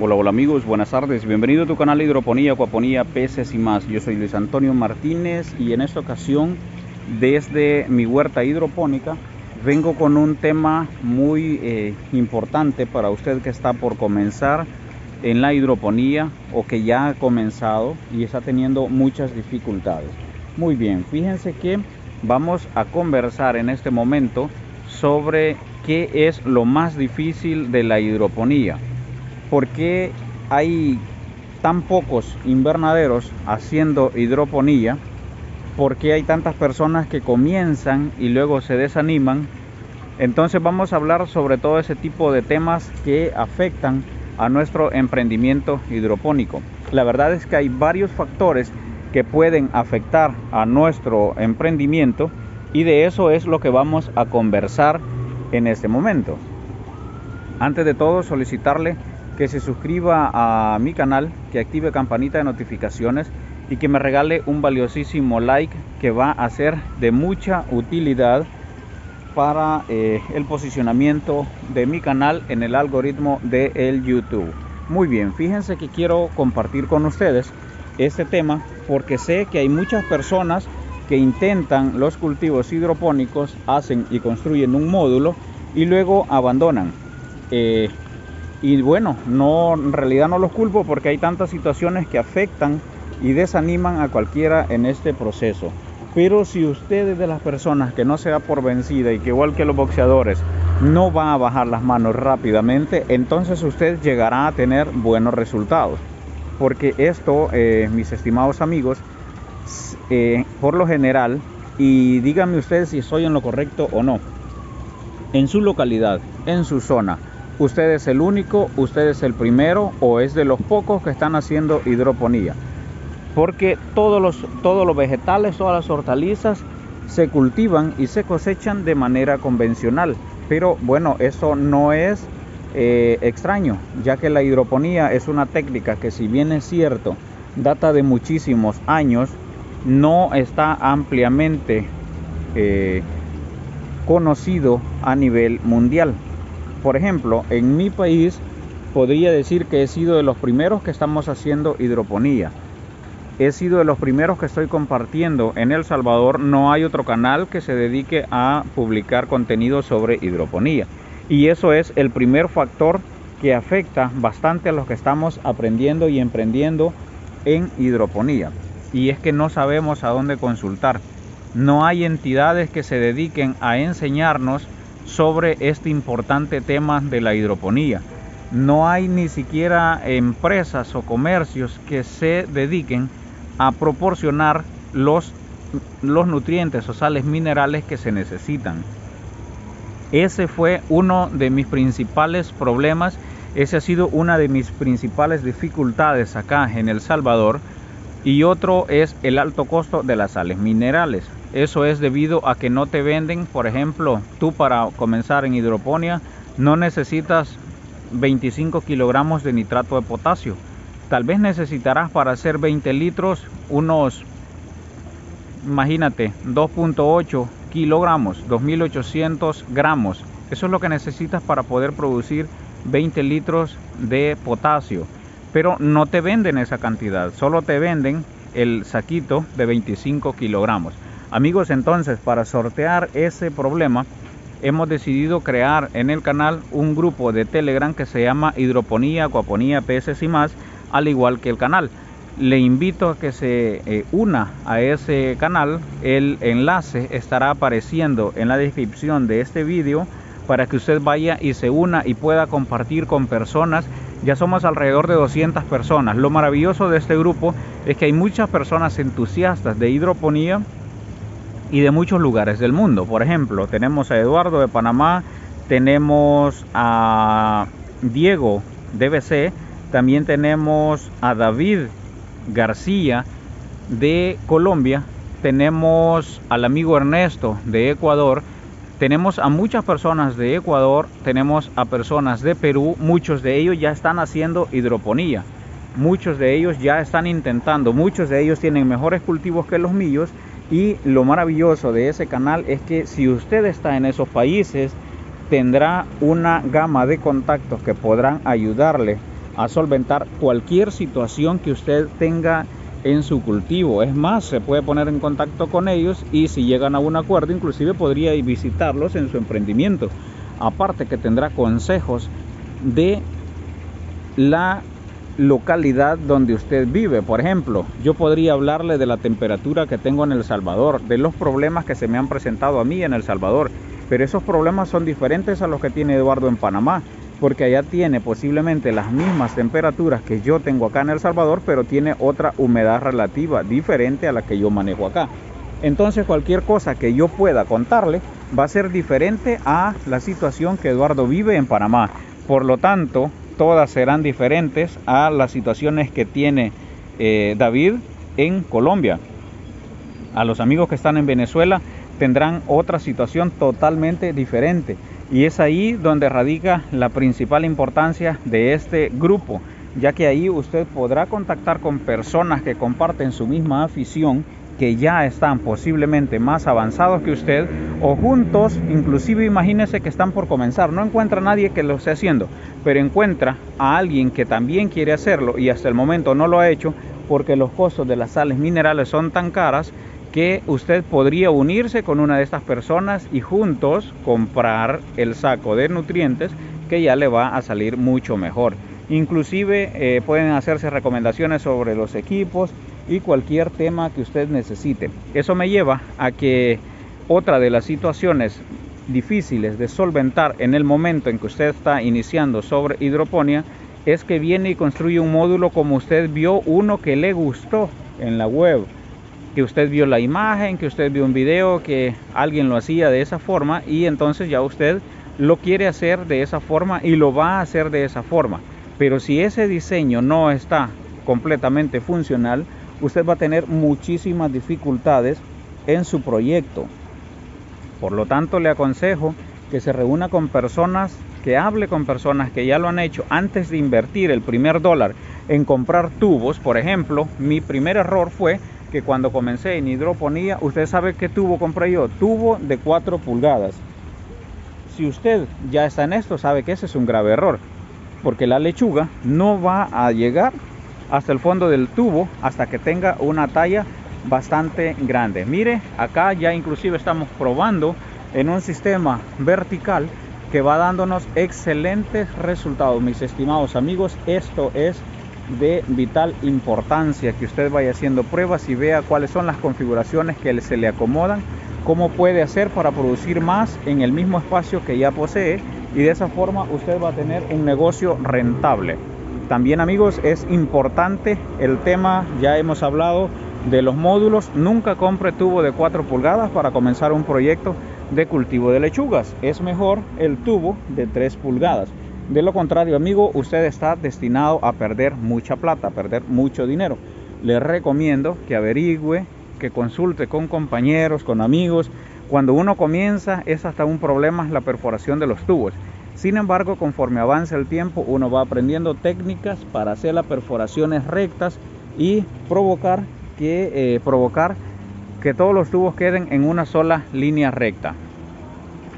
Hola, hola amigos, buenas tardes. Bienvenido a tu canal Hidroponía, Acuaponía, Peces y más. Yo soy Luis Antonio Martínez y en esta ocasión, desde mi huerta hidropónica, vengo con un tema muy eh, importante para usted que está por comenzar en la hidroponía o que ya ha comenzado y está teniendo muchas dificultades. Muy bien, fíjense que vamos a conversar en este momento sobre qué es lo más difícil de la hidroponía por qué hay tan pocos invernaderos haciendo hidroponía, por qué hay tantas personas que comienzan y luego se desaniman. Entonces vamos a hablar sobre todo ese tipo de temas que afectan a nuestro emprendimiento hidropónico. La verdad es que hay varios factores que pueden afectar a nuestro emprendimiento y de eso es lo que vamos a conversar en este momento. Antes de todo solicitarle que se suscriba a mi canal, que active campanita de notificaciones y que me regale un valiosísimo like que va a ser de mucha utilidad para eh, el posicionamiento de mi canal en el algoritmo de el YouTube. Muy bien, fíjense que quiero compartir con ustedes este tema porque sé que hay muchas personas que intentan los cultivos hidropónicos, hacen y construyen un módulo y luego abandonan. Eh, y bueno, no, en realidad no los culpo porque hay tantas situaciones que afectan y desaniman a cualquiera en este proceso. Pero si usted es de las personas que no se da por vencida y que igual que los boxeadores no va a bajar las manos rápidamente, entonces usted llegará a tener buenos resultados. Porque esto, eh, mis estimados amigos, eh, por lo general, y díganme usted si estoy en lo correcto o no, en su localidad, en su zona, usted es el único, usted es el primero o es de los pocos que están haciendo hidroponía. Porque todos los, todos los vegetales, todas las hortalizas se cultivan y se cosechan de manera convencional. Pero bueno, eso no es eh, extraño, ya que la hidroponía es una técnica que si bien es cierto, data de muchísimos años, no está ampliamente eh, conocido a nivel mundial. Por ejemplo, en mi país podría decir que he sido de los primeros que estamos haciendo hidroponía. He sido de los primeros que estoy compartiendo. En El Salvador no hay otro canal que se dedique a publicar contenido sobre hidroponía. Y eso es el primer factor que afecta bastante a los que estamos aprendiendo y emprendiendo en hidroponía. Y es que no sabemos a dónde consultar. No hay entidades que se dediquen a enseñarnos sobre este importante tema de la hidroponía. No hay ni siquiera empresas o comercios que se dediquen a proporcionar los, los nutrientes o sales minerales que se necesitan. Ese fue uno de mis principales problemas, ese ha sido una de mis principales dificultades acá en El Salvador y otro es el alto costo de las sales minerales. Eso es debido a que no te venden, por ejemplo, tú para comenzar en hidroponía no necesitas 25 kilogramos de nitrato de potasio. Tal vez necesitarás para hacer 20 litros unos, imagínate, 2.8 kilogramos, 2800 gramos. Eso es lo que necesitas para poder producir 20 litros de potasio. Pero no te venden esa cantidad, solo te venden el saquito de 25 kilogramos. Amigos, entonces para sortear ese problema hemos decidido crear en el canal un grupo de Telegram que se llama Hidroponía, Acuaponía, Peces y más, al igual que el canal. Le invito a que se eh, una a ese canal. El enlace estará apareciendo en la descripción de este vídeo para que usted vaya y se una y pueda compartir con personas. Ya somos alrededor de 200 personas. Lo maravilloso de este grupo es que hay muchas personas entusiastas de hidroponía y de muchos lugares del mundo. Por ejemplo, tenemos a Eduardo de Panamá, tenemos a Diego de BC, también tenemos a David García de Colombia, tenemos al amigo Ernesto de Ecuador, tenemos a muchas personas de Ecuador, tenemos a personas de Perú, muchos de ellos ya están haciendo hidroponía, muchos de ellos ya están intentando, muchos de ellos tienen mejores cultivos que los míos y lo maravilloso de ese canal es que si usted está en esos países, tendrá una gama de contactos que podrán ayudarle a solventar cualquier situación que usted tenga en su cultivo. Es más, se puede poner en contacto con ellos y si llegan a un acuerdo, inclusive podría visitarlos en su emprendimiento. Aparte que tendrá consejos de la localidad donde usted vive. Por ejemplo, yo podría hablarle de la temperatura que tengo en El Salvador, de los problemas que se me han presentado a mí en El Salvador, pero esos problemas son diferentes a los que tiene Eduardo en Panamá, porque allá tiene posiblemente las mismas temperaturas que yo tengo acá en El Salvador, pero tiene otra humedad relativa diferente a la que yo manejo acá. Entonces cualquier cosa que yo pueda contarle va a ser diferente a la situación que Eduardo vive en Panamá. Por lo tanto, todas serán diferentes a las situaciones que tiene eh, David en Colombia. A los amigos que están en Venezuela tendrán otra situación totalmente diferente. Y es ahí donde radica la principal importancia de este grupo, ya que ahí usted podrá contactar con personas que comparten su misma afición que ya están posiblemente más avanzados que usted o juntos, inclusive imagínese que están por comenzar, no encuentra a nadie que lo esté haciendo, pero encuentra a alguien que también quiere hacerlo y hasta el momento no lo ha hecho porque los costos de las sales minerales son tan caras que usted podría unirse con una de estas personas y juntos comprar el saco de nutrientes que ya le va a salir mucho mejor. Inclusive eh, pueden hacerse recomendaciones sobre los equipos y cualquier tema que usted necesite. Eso me lleva a que otra de las situaciones difíciles de solventar en el momento en que usted está iniciando sobre hidroponía es que viene y construye un módulo como usted vio uno que le gustó en la web, que usted vio la imagen, que usted vio un video, que alguien lo hacía de esa forma y entonces ya usted lo quiere hacer de esa forma y lo va a hacer de esa forma. Pero si ese diseño no está completamente funcional, usted va a tener muchísimas dificultades en su proyecto. Por lo tanto, le aconsejo que se reúna con personas, que hable con personas que ya lo han hecho antes de invertir el primer dólar en comprar tubos. Por ejemplo, mi primer error fue que cuando comencé en hidroponía, usted sabe qué tubo compré yo, tubo de 4 pulgadas. Si usted ya está en esto, sabe que ese es un grave error porque la lechuga no va a llegar hasta el fondo del tubo hasta que tenga una talla bastante grande. Mire, acá ya inclusive estamos probando en un sistema vertical que va dándonos excelentes resultados. Mis estimados amigos, esto es de vital importancia que usted vaya haciendo pruebas y vea cuáles son las configuraciones que se le acomodan, cómo puede hacer para producir más en el mismo espacio que ya posee y de esa forma usted va a tener un negocio rentable. También amigos es importante el tema, ya hemos hablado de los módulos, nunca compre tubo de 4 pulgadas para comenzar un proyecto de cultivo de lechugas, es mejor el tubo de 3 pulgadas. De lo contrario, amigo, usted está destinado a perder mucha plata, a perder mucho dinero. Le recomiendo que averigüe, que consulte con compañeros, con amigos, cuando uno comienza es hasta un problema la perforación de los tubos. Sin embargo, conforme avanza el tiempo, uno va aprendiendo técnicas para hacer las perforaciones rectas y provocar que, eh, provocar que todos los tubos queden en una sola línea recta.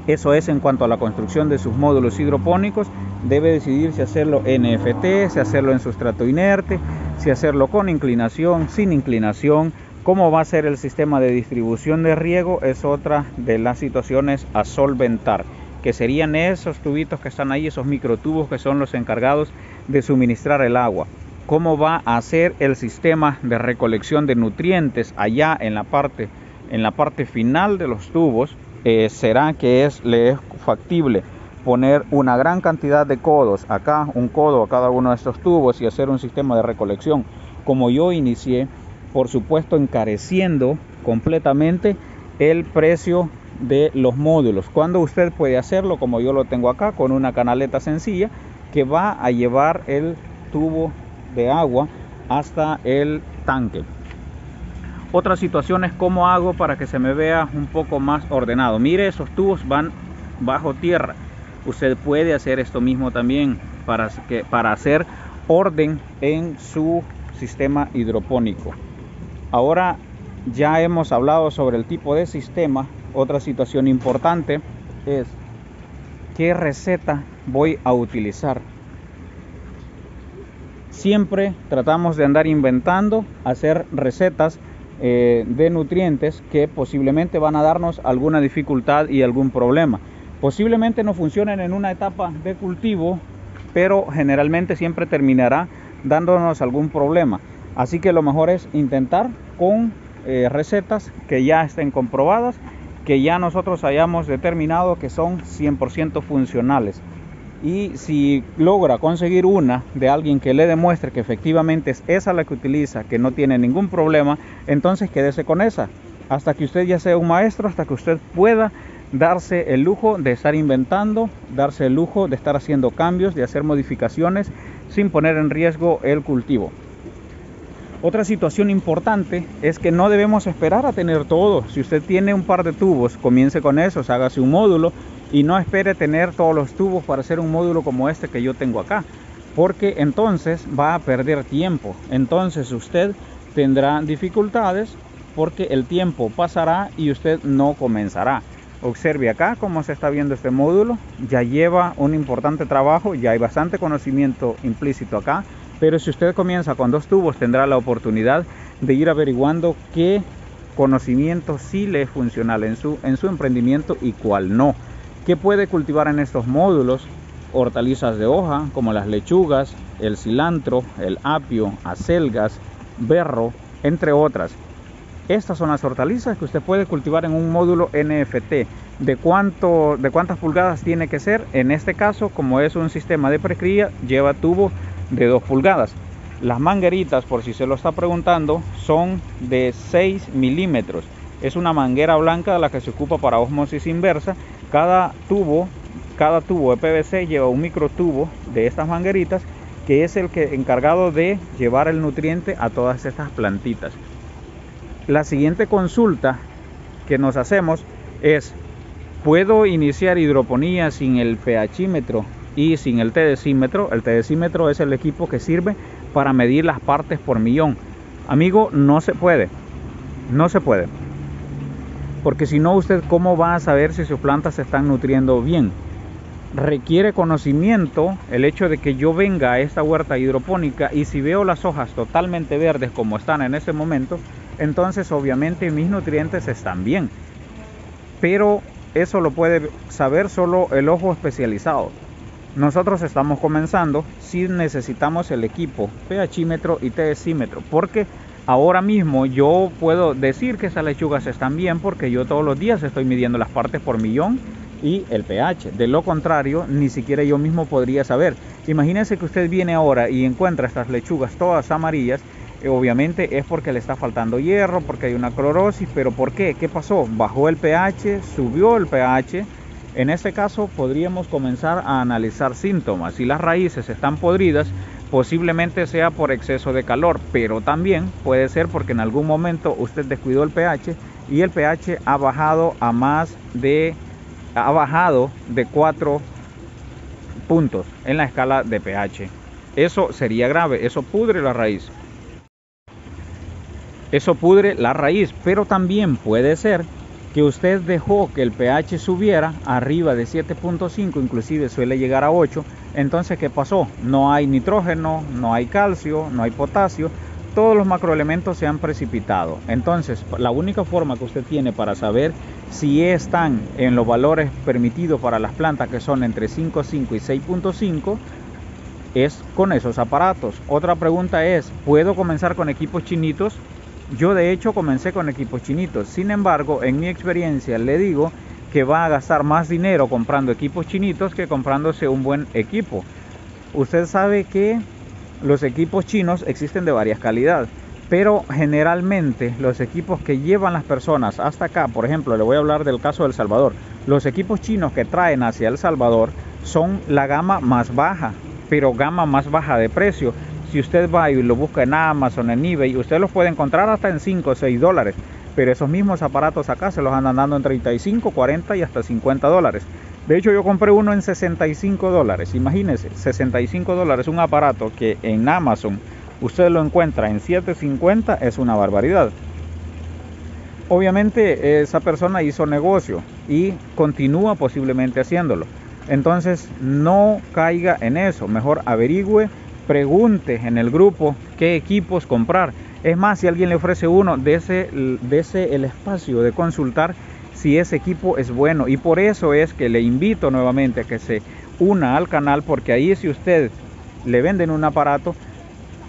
Eso es en cuanto a la construcción de sus módulos hidropónicos. Debe decidir si hacerlo en FT, si hacerlo en sustrato inerte, si hacerlo con inclinación, sin inclinación, Cómo va a ser el sistema de distribución de riego es otra de las situaciones a solventar, que serían esos tubitos que están ahí, esos microtubos que son los encargados de suministrar el agua. Cómo va a ser el sistema de recolección de nutrientes allá en la parte, en la parte final de los tubos. Eh, será que es, le es factible poner una gran cantidad de codos acá, un codo a cada uno de estos tubos y hacer un sistema de recolección como yo inicié por supuesto encareciendo completamente el precio de los módulos. Cuando usted puede hacerlo, como yo lo tengo acá, con una canaleta sencilla que va a llevar el tubo de agua hasta el tanque. Otra situación es cómo hago para que se me vea un poco más ordenado. Mire, esos tubos van bajo tierra. Usted puede hacer esto mismo también para, que, para hacer orden en su sistema hidropónico. Ahora ya hemos hablado sobre el tipo de sistema. Otra situación importante es qué receta voy a utilizar. siempre tratamos de andar inventando, hacer recetas eh, de nutrientes que posiblemente van a darnos alguna dificultad y algún problema. Posiblemente no funcionen en una etapa de cultivo, pero generalmente siempre terminará dándonos algún problema. Así que lo mejor es intentar con eh, recetas que ya estén comprobadas, que ya nosotros hayamos determinado que son 100% funcionales. Y si logra conseguir una de alguien que le demuestre que efectivamente es esa la que utiliza, que no tiene ningún problema, entonces quédese con esa. Hasta que usted ya sea un maestro, hasta que usted pueda darse el lujo de estar inventando, darse el lujo de estar haciendo cambios, de hacer modificaciones sin poner en riesgo el cultivo. Otra situación importante es que no debemos esperar a tener todo. Si usted tiene un par de tubos, comience con esos, hágase un módulo y no espere tener todos los tubos para hacer un módulo como este que yo tengo acá. Porque entonces va a perder tiempo. Entonces usted tendrá dificultades porque el tiempo pasará y usted no comenzará. Observe acá cómo se está viendo este módulo. Ya lleva un importante trabajo, ya hay bastante conocimiento implícito acá pero si usted comienza con dos tubos, tendrá la oportunidad de ir averiguando qué conocimiento sí le es funcional en su, en su emprendimiento y cuál no. ¿Qué puede cultivar en estos módulos? Hortalizas de hoja como las lechugas, el cilantro, el apio, acelgas, berro, entre otras. Estas son las hortalizas que usted puede cultivar en un módulo NFT. ¿De, cuánto, ¿De cuántas pulgadas tiene que ser? En este caso, como es un sistema de precría, lleva tubo de 2 pulgadas. Las mangueritas, por si se lo está preguntando, son de 6 milímetros. Es una manguera blanca la que se ocupa para osmosis inversa. Cada tubo, cada tubo de PVC lleva un microtubo de estas mangueritas que es el que encargado de llevar el nutriente a todas estas plantitas. La siguiente consulta que nos hacemos es ¿Puedo iniciar hidroponía sin el pHímetro y sin el TDCímetro. El TDCímetro es el equipo que sirve para medir las partes por millón. Amigo, no se puede. No se puede. Porque si no, usted cómo va a saber si sus plantas se están nutriendo bien. Requiere conocimiento el hecho de que yo venga a esta huerta hidropónica y si veo las hojas totalmente verdes como están en ese momento, entonces obviamente mis nutrientes están bien. Pero eso lo puede saber solo el ojo especializado. Nosotros estamos comenzando si necesitamos el equipo pHímetro y TSímetro porque ahora mismo yo puedo decir que esas lechugas están bien porque yo todos los días estoy midiendo las partes por millón y el pH. De lo contrario, ni siquiera yo mismo podría saber. Imagínense que usted viene ahora y encuentra estas lechugas todas amarillas. Eh, obviamente es porque le está faltando hierro, porque hay una clorosis, pero ¿por qué? ¿Qué pasó? Bajó el pH, subió el pH en este caso podríamos comenzar a analizar síntomas. Si las raíces están podridas, posiblemente sea por exceso de calor, pero también puede ser porque en algún momento usted descuidó el pH y el pH ha bajado a más de ha bajado de 4 puntos en la escala de pH. Eso sería grave, eso pudre la raíz. Eso pudre la raíz, pero también puede ser que usted dejó que el pH subiera arriba de 7.5, inclusive suele llegar a 8, entonces ¿qué pasó? No hay nitrógeno, no hay calcio, no hay potasio, todos los macroelementos se han precipitado. Entonces, la única forma que usted tiene para saber si están en los valores permitidos para las plantas, que son entre 5.5 y 6.5, es con esos aparatos. Otra pregunta es, ¿puedo comenzar con equipos chinitos? Yo de hecho comencé con equipos chinitos, sin embargo en mi experiencia le digo que va a gastar más dinero comprando equipos chinitos que comprándose un buen equipo. Usted sabe que los equipos chinos existen de varias calidades, pero generalmente los equipos que llevan las personas hasta acá, por ejemplo, le voy a hablar del caso del Salvador, los equipos chinos que traen hacia El Salvador son la gama más baja, pero gama más baja de precio si usted va y lo busca en Amazon, en eBay, usted los puede encontrar hasta en 5 o 6 dólares. Pero esos mismos aparatos acá se los andan dando en 35, 40 y hasta 50 dólares. De hecho, yo compré uno en 65 dólares. Imagínense, 65 dólares un aparato que en Amazon usted lo encuentra en 7.50 es una barbaridad. Obviamente esa persona hizo negocio y continúa posiblemente haciéndolo. Entonces no caiga en eso, mejor averigüe pregunte en el grupo qué equipos comprar. Es más, si alguien le ofrece uno, de ese el espacio de consultar si ese equipo es bueno. Y por eso es que le invito nuevamente a que se una al canal, porque ahí si usted le venden un aparato,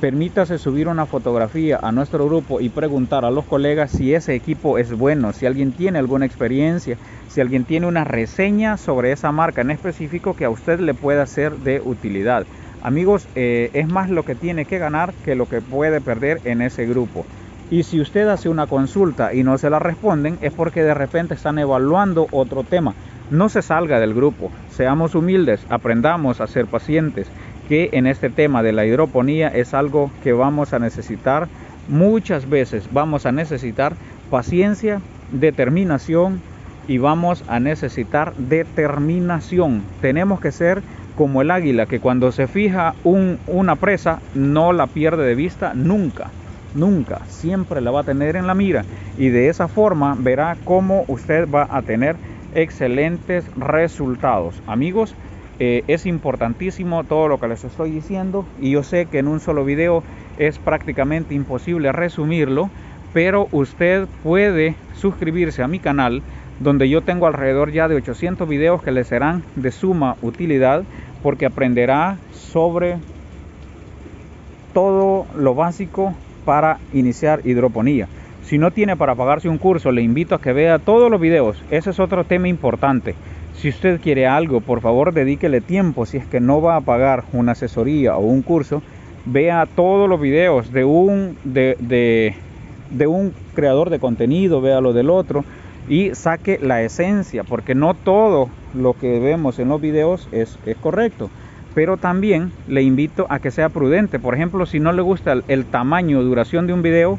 permítase subir una fotografía a nuestro grupo y preguntar a los colegas si ese equipo es bueno, si alguien tiene alguna experiencia, si alguien tiene una reseña sobre esa marca en específico que a usted le pueda ser de utilidad. Amigos, eh, es más lo que tiene que ganar que lo que puede perder en ese grupo. Y si usted hace una consulta y no se la responden, es porque de repente están evaluando otro tema. No se salga del grupo, seamos humildes, aprendamos a ser pacientes, que en este tema de la hidroponía es algo que vamos a necesitar muchas veces. Vamos a necesitar paciencia, determinación y vamos a necesitar determinación. Tenemos que ser como el águila que cuando se fija una presa no la pierde de vista nunca, nunca, siempre la va a tener en la mira y de esa forma verá cómo usted va a tener excelentes resultados. Amigos, eh, es importantísimo todo lo que les estoy diciendo y yo sé que en un solo video es prácticamente imposible resumirlo, pero usted puede suscribirse a mi canal donde yo tengo alrededor ya de 800 videos que le serán de suma utilidad porque aprenderá sobre todo lo básico para iniciar hidroponía. Si no tiene para pagarse un curso, le invito a que vea todos los videos. Ese es otro tema importante. Si usted quiere algo, por favor dedíquele tiempo. Si es que no va a pagar una asesoría o un curso, vea todos los videos de un, de, de, un creador de contenido, vea lo del otro y saque la esencia, porque no todo lo que vemos en los videos es, correcto. Pero también le invito a que sea prudente. Por ejemplo, si no le gusta el, el tamaño o duración de un video,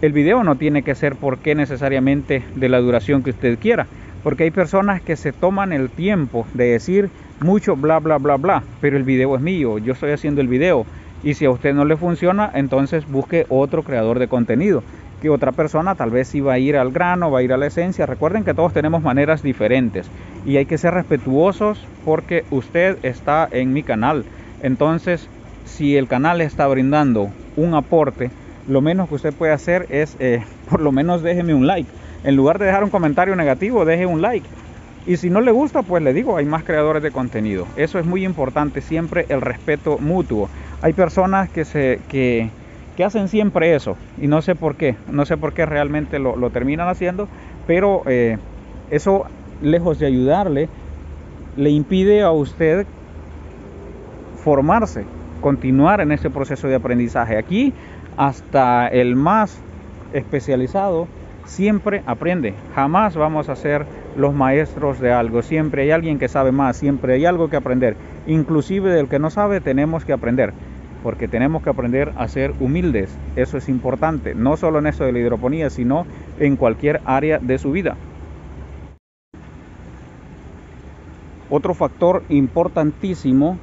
el video no tiene que ser porque necesariamente de la duración que usted quiera. Porque hay personas que se toman el tiempo de decir mucho bla bla bla bla, pero el video es mío, yo estoy haciendo el video. Y si a usted no le funciona, entonces busque otro creador de contenido que otra persona tal vez iba a ir al grano, va a ir a la esencia. Recuerden que todos tenemos maneras diferentes y hay que ser respetuosos porque usted está en mi canal. Entonces, si el canal está brindando un aporte, lo menos que usted puede hacer es, eh, por lo menos déjeme un like. En lugar de dejar un comentario negativo, deje un like. Y si no le gusta, pues le digo, hay más creadores de contenido. Eso es muy importante, siempre el respeto mutuo. Hay personas que se que que hacen siempre eso y no sé por qué, no sé por qué realmente lo, terminan haciendo, pero eh, eso lejos de ayudarle, le impide a usted formarse, continuar en ese proceso de aprendizaje. Aquí hasta el más especializado siempre aprende, jamás vamos a ser los maestros de algo, siempre hay alguien que sabe más, siempre hay algo que aprender, inclusive del que no sabe tenemos que aprender porque tenemos que aprender a ser humildes. Eso es importante, no solo en eso de la hidroponía, sino en cualquier área de su vida. Otro factor importantísimo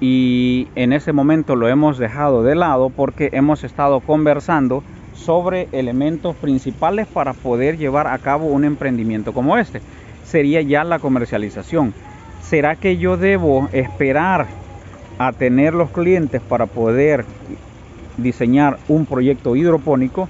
y en ese momento lo hemos dejado de lado porque hemos estado conversando sobre elementos principales para poder llevar a cabo un emprendimiento como este. Sería ya la comercialización. ¿Será que yo debo esperar a tener los clientes para poder diseñar un proyecto hidropónico?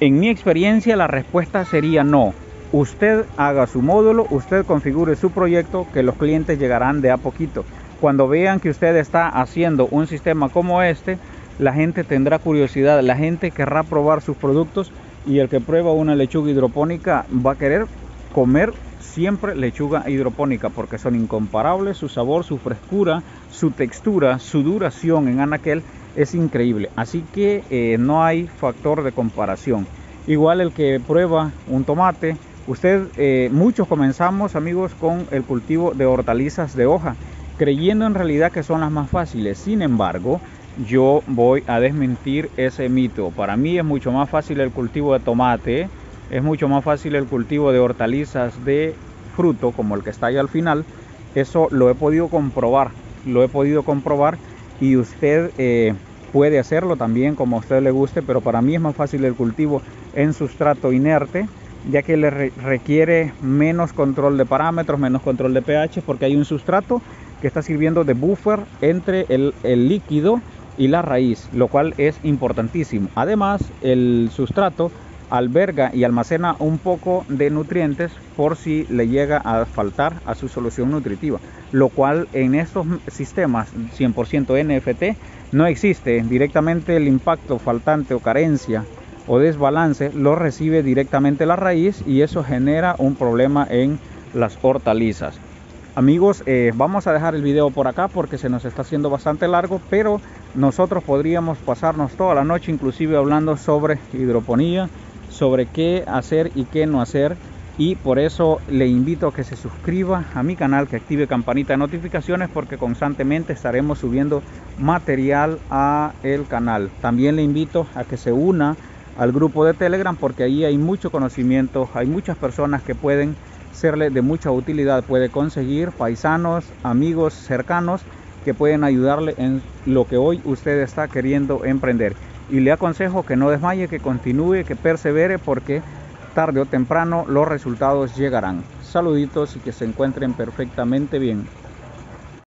En mi experiencia la respuesta sería no. Usted haga su módulo, usted configure su proyecto, que los clientes llegarán de a poquito. Cuando vean que usted está haciendo un sistema como este, la gente tendrá curiosidad, la gente querrá probar sus productos y el que prueba una lechuga hidropónica va a querer comer siempre lechuga hidropónica porque son incomparables, su sabor, su frescura, su textura, su duración en anaquel es increíble. Así que eh, no hay factor de comparación. Igual el que prueba un tomate, usted, eh, muchos comenzamos amigos con el cultivo de hortalizas de hoja, creyendo en realidad que son las más fáciles. Sin embargo, yo voy a desmentir ese mito. Para mí es mucho más fácil el cultivo de tomate, es mucho más fácil el cultivo de hortalizas de fruto como el que está ahí al final. Eso lo he podido comprobar, lo he podido comprobar y usted eh, puede hacerlo también como a usted le guste, pero para mí es más fácil el cultivo en sustrato inerte ya que le requiere menos control de parámetros, menos control de pH, porque hay un sustrato que está sirviendo de buffer entre el, el líquido y la raíz, lo cual es importantísimo. Además, el sustrato alberga y almacena un poco de nutrientes por si le llega a faltar a su solución nutritiva, lo cual en estos sistemas 100% NFT no existe directamente el impacto faltante o carencia o desbalance lo recibe directamente la raíz y eso genera un problema en las hortalizas. Amigos, eh, vamos a dejar el video por acá porque se nos está haciendo bastante largo, pero nosotros podríamos pasarnos toda la noche inclusive hablando sobre hidroponía, sobre qué hacer y qué no hacer y por eso le invito a que se suscriba a mi canal, que active campanita de notificaciones porque constantemente estaremos subiendo material a el canal. También le invito a que se una al grupo de Telegram porque ahí hay mucho conocimiento, hay muchas personas que pueden serle de mucha utilidad. Puede conseguir paisanos, amigos cercanos que pueden ayudarle en lo que hoy usted está queriendo emprender. Y le aconsejo que no desmaye, que continúe, que persevere porque tarde o temprano los resultados llegarán. Saluditos y que se encuentren perfectamente bien.